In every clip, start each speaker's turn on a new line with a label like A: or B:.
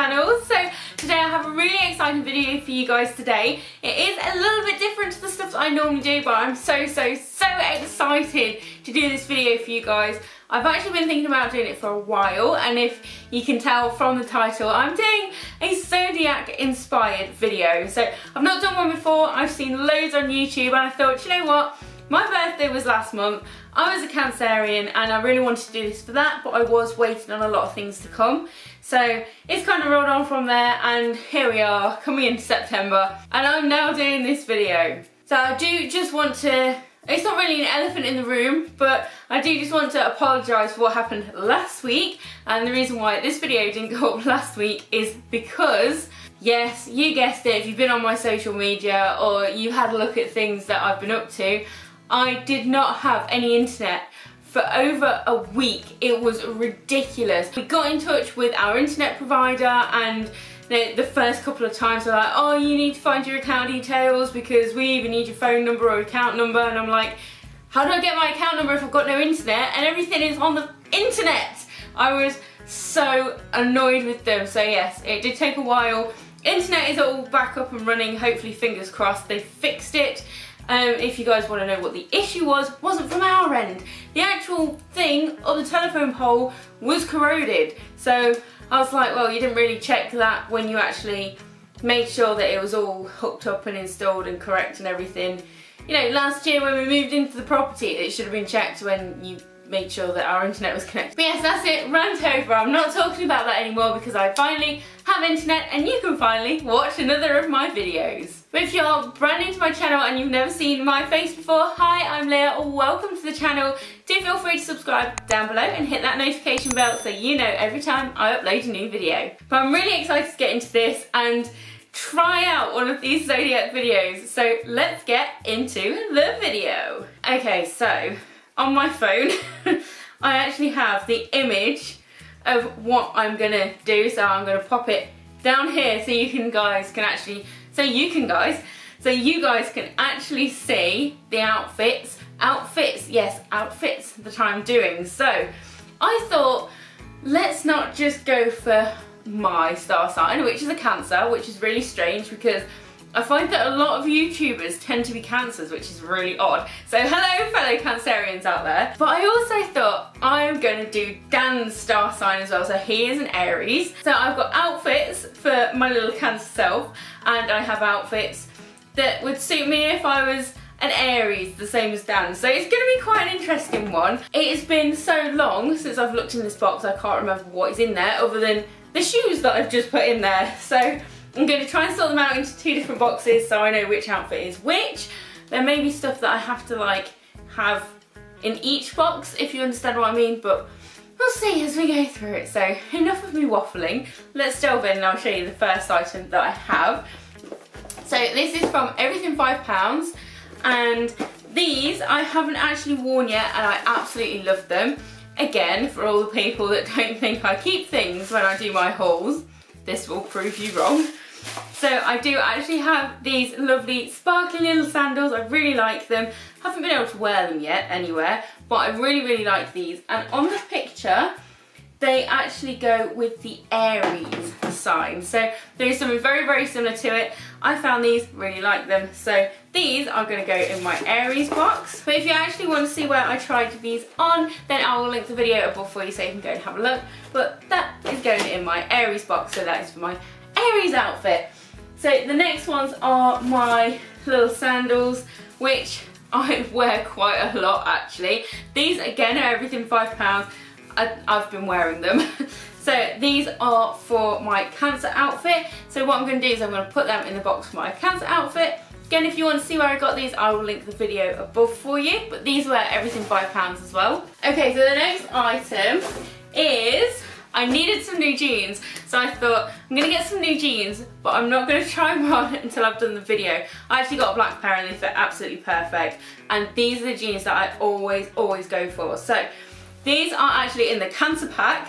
A: So today I have a really exciting video for you guys today. It is a little bit different to the stuff that I normally do, but I'm so, so, so excited to do this video for you guys. I've actually been thinking about doing it for a while, and if you can tell from the title, I'm doing a Zodiac inspired video. So I've not done one before, I've seen loads on YouTube, and I thought, you know what? My birthday was last month. I was a Cancerian and I really wanted to do this for that, but I was waiting on a lot of things to come. So it's kind of rolled on from there and here we are coming into September and I'm now doing this video. So I do just want to, it's not really an elephant in the room, but I do just want to apologise for what happened last week and the reason why this video didn't go up last week is because Yes, you guessed it, if you've been on my social media or you've had a look at things that I've been up to, I did not have any internet for over a week. It was ridiculous. We got in touch with our internet provider and the, first couple of times they're like, oh, you need to find your account details because we even need your phone number or account number. And I'm like, how do I get my account number if I've got no internet? And everything is on the internet. I was so annoyed with them. So yes, it did take a while. Internet is all back up and running, hopefully fingers crossed. They fixed it um, if you guys want to know what the issue was, wasn't from our end. The actual thing of the telephone pole was corroded. So I was like, well, you didn't really check that when you actually made sure that it was all hooked up and installed and correct and everything. You know, last year when we moved into the property, it should have been checked when you made sure that our internet was connected. But yes, that's it, rant over. I'm not talking about that anymore because I finally have internet and you can finally watch another of my videos. But if you're brand new to my channel and you've never seen my face before, hi, I'm Leia, welcome to the channel. Do feel free to subscribe down below and hit that notification bell so you know every time I upload a new video. But I'm really excited to get into this and try out one of these Zodiac videos. So let's get into the video. Okay, so on my phone, I actually have the image of what I'm gonna do. So I'm gonna pop it down here so you can guys can actually so you can guys, so you guys can actually see the outfits. Outfits, yes, outfits that I'm doing. So I thought, let's not just go for my star sign, which is a Cancer, which is really strange because I find that a lot of YouTubers tend to be Cancers, which is really odd. So hello fellow Cancerians out there. But I also thought I'm going to do Dan's star sign as well. So he is an Aries. So I've got outfits for my little Cancer self and I have outfits that would suit me if I was an Aries, the same as Dan. So it's going to be quite an interesting one. It has been so long since I've looked in this box I can't remember what is in there other than the shoes that I've just put in there. So I'm going to try and sort them out into two different boxes so I know which outfit is which. There may be stuff that I have to like have in each box if you understand what I mean but we'll see as we go through it. So enough of me waffling. Let's delve in and I'll show you the first item that I have. So this is from Everything £5 and these I haven't actually worn yet and I absolutely love them. Again, for all the people that don't think I keep things when I do my hauls, this will prove you wrong. So I do actually have these lovely sparkly little sandals. I really like them. Haven't been able to wear them yet anywhere, but I really, really like these. And on the picture, they actually go with the Aries sign. So there is something very, very similar to it. I found these, really like them. So these are gonna go in my Aries box. But if you actually want to see where I tried these on, then I will link the video above for you so you can go and have a look. But that is going in my Aries box, so that is for my Aries outfit. So the next ones are my little sandals, which I wear quite a lot actually. These again are everything five pounds. I've been wearing them. so these are for my cancer outfit. So what I'm going to do is I'm going to put them in the box for my cancer outfit. Again, if you want to see where I got these, I will link the video above for you. But these were everything £5 as well. Okay, so the next item is I needed some new jeans, so I thought I'm gonna get some new jeans, but I'm not gonna try them on until I've done the video. I actually got a black pair and they fit absolutely perfect. And these are the jeans that I always, always go for. So these are actually in the Cancer Pack,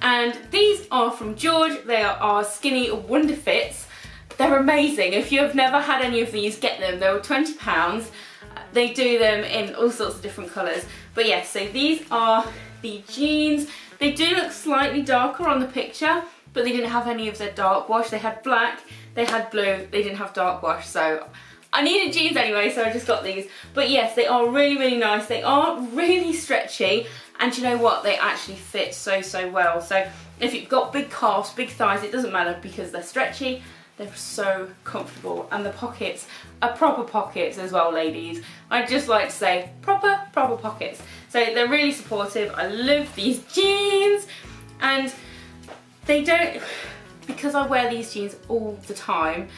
A: and these are from George. They are our skinny Wonder Fits. They're amazing. If you have never had any of these, get them. They were £20. They do them in all sorts of different colours. But yes, so these are the jeans. They do look slightly darker on the picture, but they didn't have any of their dark wash. They had black, they had blue, they didn't have dark wash. So I needed jeans anyway, so I just got these. But yes, they are really, really nice. They are really stretchy. And you know what? They actually fit so, so well. So if you've got big calves, big thighs, it doesn't matter because they're stretchy. They're so comfortable. And the pockets are proper pockets as well, ladies. I just like to say proper, proper pockets. So they're really supportive. I love these jeans. And they don't, because I wear these jeans all the time,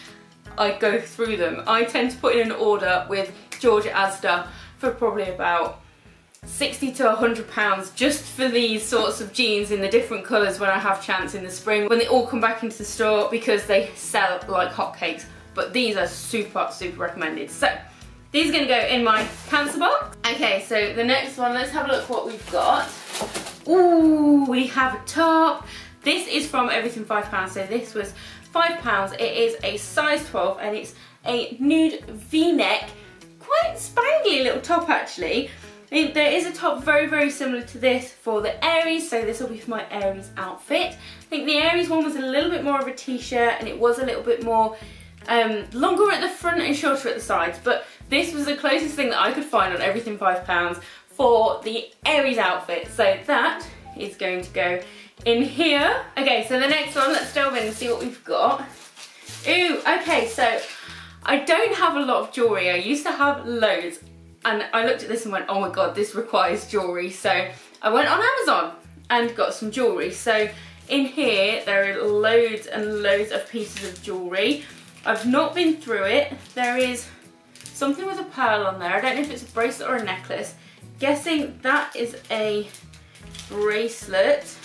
A: I go through them. I tend to put in an order with George at Asda for probably about 60 to 100 pounds just for these sorts of jeans in the different colours when I have chance in the spring when they all come back into the store because they sell like hotcakes. But these are super super recommended. So these are going to go in my cancer box. Okay so the next one let's have a look what we've got. Ooh, we have a top. This is from everything five pounds. So this was five pounds. It is a size 12 and it's a nude v-neck, quite spangly little top actually. There is a top very, very similar to this for the Aries, so this will be for my Aries outfit. I think the Aries one was a little bit more of a t-shirt and it was a little bit more um, longer at the front and shorter at the sides, but this was the closest thing that I could find on everything £5 for the Aries outfit. So that is going to go in here. Okay, so the next one, let's delve in and see what we've got. Ooh, okay, so I don't have a lot of jewellery. I used to have loads and I looked at this and went, oh my god, this requires jewellery. So I went on Amazon and got some jewellery. So in here, there are loads and loads of pieces of jewellery. I've not been through it. There is something with a pearl on there. I don't know if it's a bracelet or a necklace. Guessing that is a bracelet.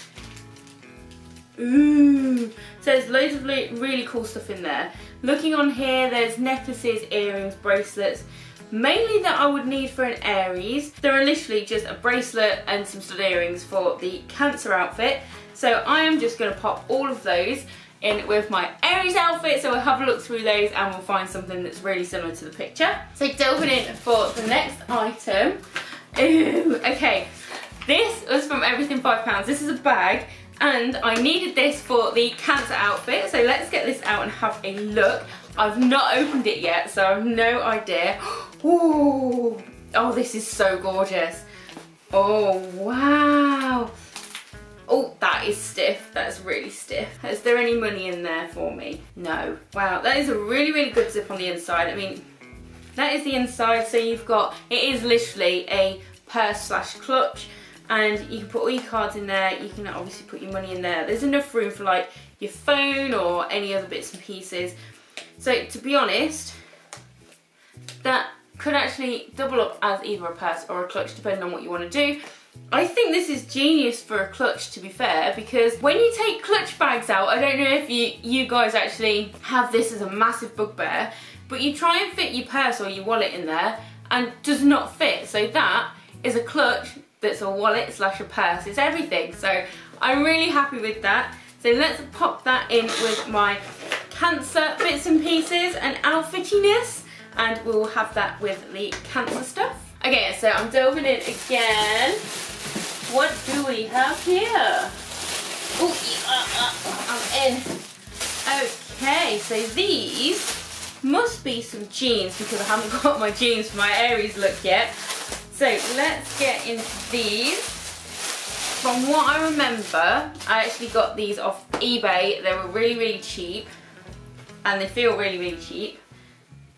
A: Ooh, so there's loads of really cool stuff in there. Looking on here, there's necklaces, earrings, bracelets, mainly that I would need for an Aries. There are literally just a bracelet and some stud earrings for the Cancer outfit. So I am just going to pop all of those in with my Aries outfit so we'll have a look through those and we'll find something that's really similar to the picture. So delving in for the next item. Ooh, okay. This was from Everything £5. This is a bag and I needed this for the cancer outfit so let's get this out and have a look I've not opened it yet so I have no idea Ooh. oh this is so gorgeous oh wow Oh, that is stiff. That's really stiff. Is there any money in there for me? No. Wow, that is a really, really good zip on the inside. I mean, that is the inside. So you've got, it is literally a purse slash clutch and you can put all your cards in there you can obviously put your money in there there's enough room for like your phone or any other bits and pieces so to be honest that could actually double up as either a purse or a clutch depending on what you want to do I think this is genius for a clutch to be fair because when you take clutch bags out I don't know if you you guys actually have this as a massive bugbear but you try and fit your purse or your wallet in there and does not fit so that is a clutch that's a wallet slash a purse. It's everything. So I'm really happy with that. So let's pop that in with my cancer bits and pieces and outfittiness and we'll have that with the cancer stuff. Okay, so I'm delving in again. What do we have here? Oh, uh, uh, I'm in. Okay, so these must be some jeans because I haven't got my jeans for my Aries look yet. So let's get into these. From what I remember, I actually got these off eBay. They were really, really cheap. And they feel really, really cheap.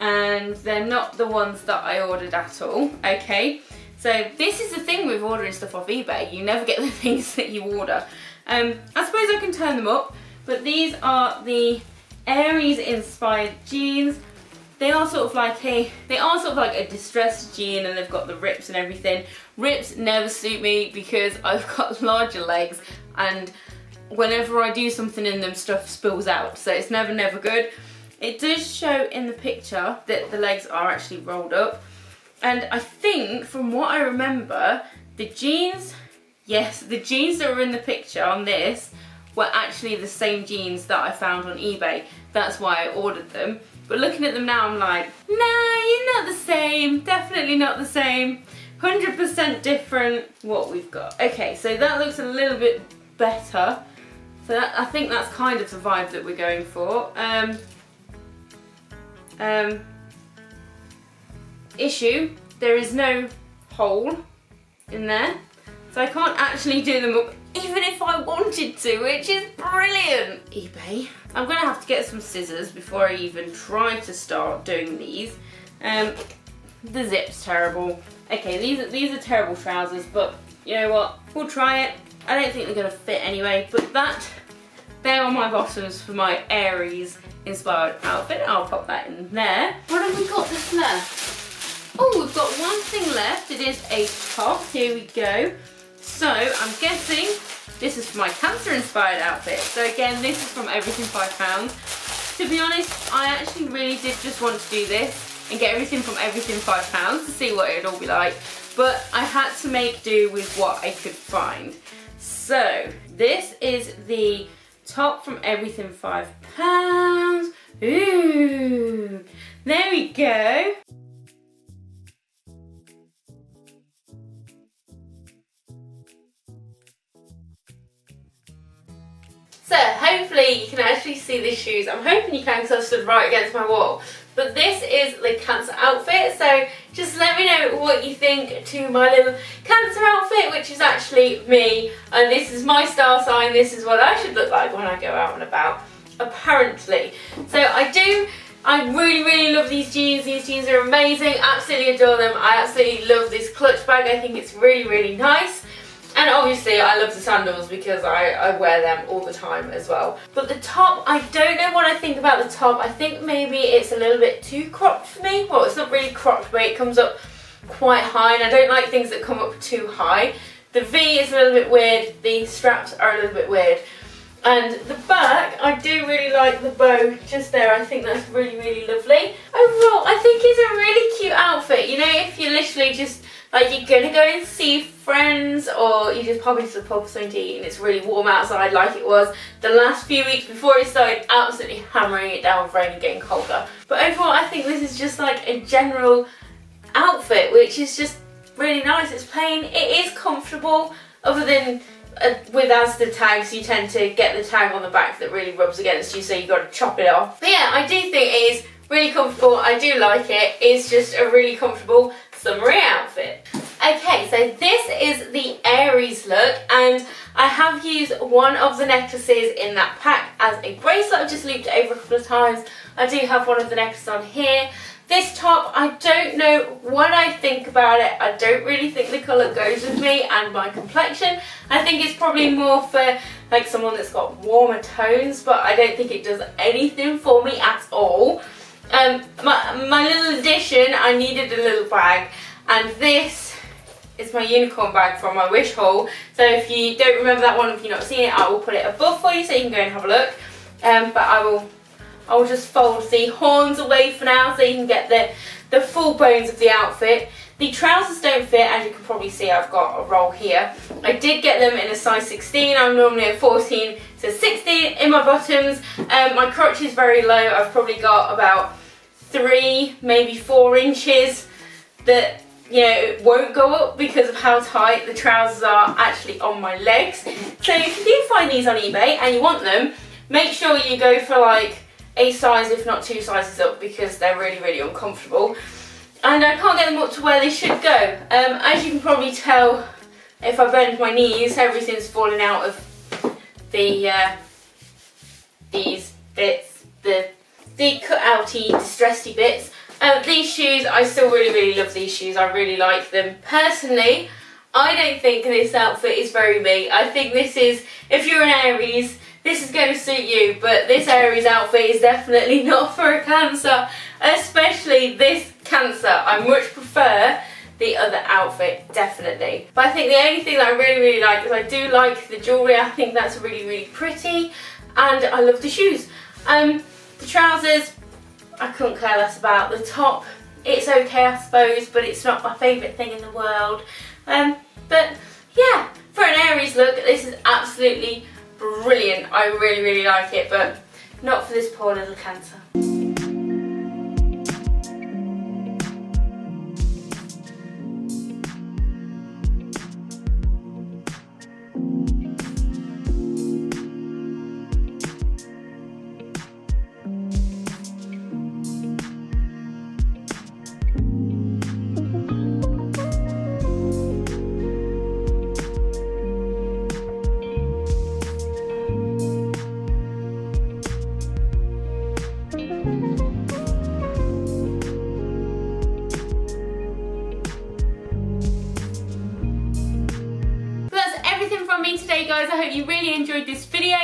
A: And they're not the ones that I ordered at all, okay? So this is the thing with ordering stuff off eBay. You never get the things that you order. Um, I suppose I can turn them up, but these are the Aries inspired jeans. They are sort of like a, they are sort of like a distressed jean and they've got the rips and everything. Rips never suit me because I've got larger legs and whenever I do something in them stuff spills out so it's never never good. It does show in the picture that the legs are actually rolled up and I think from what I remember the jeans, yes the jeans that were in the picture on this were actually the same jeans that I found on eBay. That's why I ordered them. But looking at them now, I'm like, nah, you're not the same. Definitely not the same. 100% different what we've got. Okay, so that looks a little bit better. So that, I think that's kind of the vibe that we're going for. Um, um, issue, there is no hole in there. So I can't actually do them up even if I wanted to, which is brilliant. eBay. I'm gonna have to get some scissors before I even try to start doing these. Um, the zip's terrible. Okay, these are, these are terrible trousers, but you know what? We'll try it. I don't think they're gonna fit anyway, but that, there are my bottoms for my Aries inspired outfit. I'll pop that in there. What have we got this left? Oh, we've got one thing left. It is a top. Here we go. So I'm guessing this is for my cancer inspired outfit. So again, this is from Everything £5. To be honest, I actually really did just want to do this and get everything from Everything £5 to see what it would all be like. But I had to make do with what I could find. So this is the top from Everything £5. Ooh, there we go. So hopefully you can actually see these shoes. I'm hoping you can because I stood right against my wall. But this is the cancer outfit, so just let me know what you think to my little cancer outfit, which is actually me. And this is my star sign, this is what I should look like when I go out and about, apparently. So I do I really, really love these jeans. These jeans are amazing. Absolutely adore them. I absolutely love this clutch bag. I think it's really, really nice. And obviously I love the sandals because I, I wear them all the time as well. But the top, I don't know what I think about the top. I think maybe it's a little bit too cropped for me. Well, it's not really cropped, but it comes up quite high and I don't like things that come up too high. The V is a little bit weird, the straps are a little bit weird. And the back, I do really like the bow just there. I think that's really, really lovely. Overall, I think it's a really cute outfit. You know, if you're literally just like you're gonna go and see friends or you just pop into the pub for something to eat and it's really warm outside like it was the last few weeks before it started absolutely hammering it down with rain and getting colder. But overall I think this is just like a general outfit which is just really nice. It's plain, it is comfortable other than uh, with Asda tags you tend to get the tag on the back that really rubs against you so you've got to chop it off. But yeah I do think it is really comfortable, I do like it. It's just a really comfortable summery outfit. Okay, so this is the Aries look and I have used one of the necklaces in that pack as a bracelet. I've just looped it over a couple of times. I do have one of the necklaces on here. This top, I don't know what I think about it. I don't really think the colour goes with me and my complexion. I think it's probably more for like someone that's got warmer tones, but I don't think it does anything for me at all. Um, my, my little addition, I needed a little bag and this is my unicorn bag from my wish haul. So if you don't remember that one, if you're not seeing it, I will put it above for you so you can go and have a look. Um, but I will I will just fold the horns away for now so you can get the, the full bones of the outfit. The trousers don't fit, as you can probably see I've got a roll here. I did get them in a size 16, I'm normally a 14 to 16 in my bottoms. Um, my crotch is very low, I've probably got about three, maybe four inches that you know, won't go up because of how tight the trousers are actually on my legs. So if you do find these on eBay and you want them, make sure you go for like a size if not two sizes up because they're really, really uncomfortable. And I can't get them up to where they should go. Um, as you can probably tell, if I bend my knees, everything's falling out of the uh, these bits, the the cut-outy, distressy bits. Um, these shoes, I still really, really love these shoes. I really like them. Personally, I don't think this outfit is very me. I think this is, if you're an Aries, this is going to suit you, but this Aries outfit is definitely not for a Cancer, especially this Cancer. I much prefer the other outfit, definitely. But I think the only thing that I really, really like is I do like the jewellery. I think that's really, really pretty, and I love the shoes. Um, the trousers, I couldn't care less about. The top, it's okay I suppose, but it's not my favourite thing in the world. Um, but yeah, for an Aries look, this is absolutely brilliant. I really, really like it, but not for this poor little Cancer. Enjoyed this video.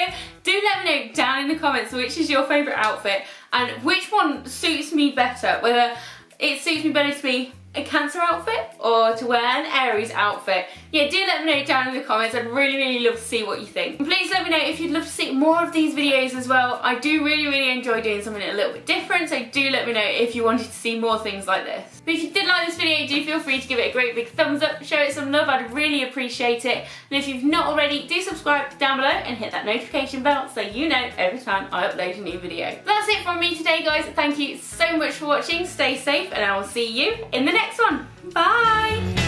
A: Do let me know down in the comments which is your favourite outfit and which one suits me better. Whether it suits me better to be a Cancer outfit or to wear an Aries outfit? Yeah, do let me know down in the comments. I'd really, really love to see what you think. And please let me know if you'd love to see more of these videos as well. I do really, really enjoy doing something a little bit different, so do let me know if you wanted to see more things like this. But if you did like this video, do feel free to give it a great big thumbs up, show it some love, I'd really appreciate it. And if you've not already, do subscribe down below and hit that notification bell so you know every time I upload a new video. That's it from me today, guys. Thank you so much for watching. Stay safe, and I will see you in the next next one. Bye.